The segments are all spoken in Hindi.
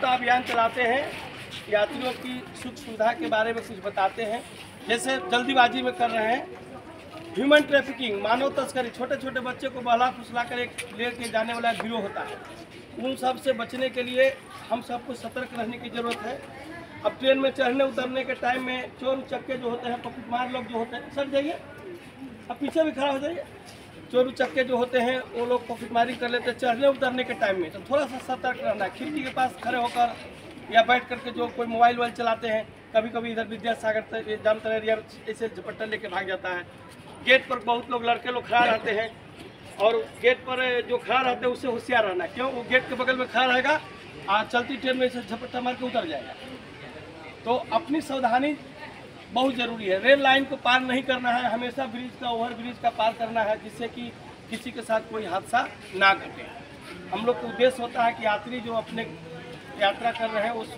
जागरूकता अभियान चलाते हैं। यात्रियों की सुख सुविधा के बारे में कुछ बताते हैं। जैसे जल्दीबाजी में कर रहे हैं। ह्यूमन ट्रैफिकिंग मानव तस्करी छोटे छोटे बच्चे को बहला फुसला कर एक लेके जाने वाला गिरोह होता है। उन सबसे बचने के लिए हम सबको सतर्क रहने की ज़रूरत है। अब ट्रेन में चढ़ने उतरने के टाइम में चोर चक्के जो होते हैं पॉकेटमार लोग जो होते हैं, सर जाइए। अब पीछे भी खड़ा हो जाइए। चोर चक्के जो होते हैं, वो लोग पॉकेटमारी कर लेते हैं चढ़ने उतरने के टाइम में। तो थोड़ा सा सतर्क रहना है। खिड़की के पास खड़े होकर या बैठ करके जो कोई मोबाइल वोबाइल चलाते हैं कभी कभी इधर विद्यासागर जामतर एरिया ऐसे झपट्टा लेके भाग जाता है। गेट पर बहुत लोग, लड़के लोग खड़ा रहते हैं और गेट पर जो खड़ा रहते हैं उससे होशियार रहना है। क्यों? वो गेट के बगल में खड़ा रहेगा और चलती ट्रेन में ऐसे झपट्टा मार के उतर जाएगा। तो अपनी सावधानी बहुत ज़रूरी है। रेल लाइन को पार नहीं करना है हमेशा ब्रिज का ओवर ब्रिज का पार करना है जिससे कि किसी के साथ कोई हादसा ना घटे। हम लोग का उद्देश्य होता है कि यात्री जो अपने यात्रा कर रहे हैं उस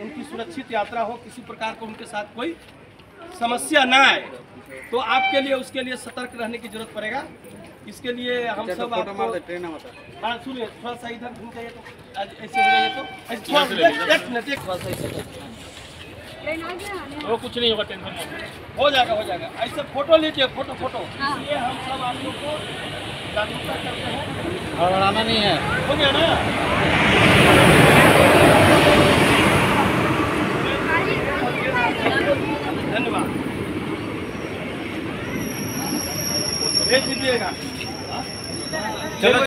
उनकी सुरक्षित यात्रा हो किसी प्रकार को उनके साथ कोई समस्या ना आए। तो आपके लिए उसके लिए सतर्क रहने की ज़रूरत पड़ेगा। इसके लिए हम सब आपको हाँ सुनिए थोड़ा सा इधर घूम जाइए तो। ऐसे हो जाइए तो। थोड़ा सा वो कुछ नहीं होगा टेंशन हो जाएगा हो जाएगा। ऐसे फ़ोटो लीजिए फ़ोटो फ़ोटो हाँ। ये हम सब आप लोग को जागरूकता करते हैं। और बढ़ाना नहीं है। हो गया ना? धन्यवाद। भेज दीजिएगा। हाँ? चलो।